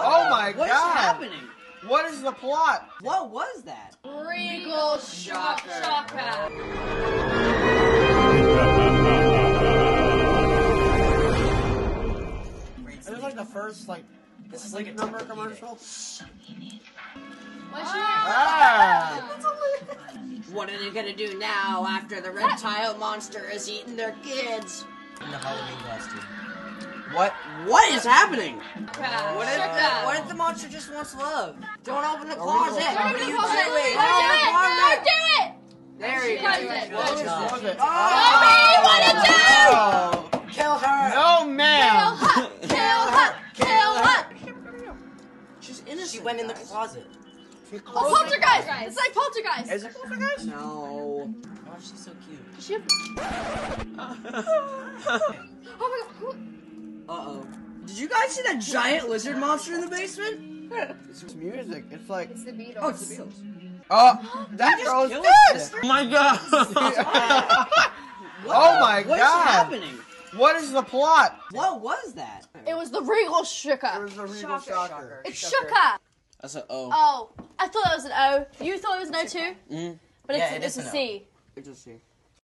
Oh my What is god! What is happening? What is the plot? What was that? Regal Shocker. Shocker. It was like the first like This is like a number number commercial. What's your Ah! What are they gonna do now after the reptile monster has eaten their kids? In the Halloween costume. What? What is happening? Shocker. What if, Shocker. what if the monster just wants love? Don't open the closet. What are you Don't do doing? it. Don't open the Don't do it. There oh, you Close go. it. What was it? Oh, what did you Oh. Kill her. No, Kill her. Kill her. Kill her. She's innocent. She went in the closet. Oh, poltergeist. It's like poltergeist. Is it poltergeist? No. Oh, she's so cute. Does she have... Oh my god. Uh oh. Did you guys see that giant lizard monster in the basement? It's music. It's like It's the Beatles. Oh, it's the Beatles. oh, that girl's dead. Oh my god. oh my What is god. What is happening? What is the plot? What was that? It was the Regal It was a regal Shocker. shocker. It's Shocker. That's an O. Oh, I thought that was an O. You thought it was an O too? Mm. But Yeah, it's, it it's is a an O. 就是谁？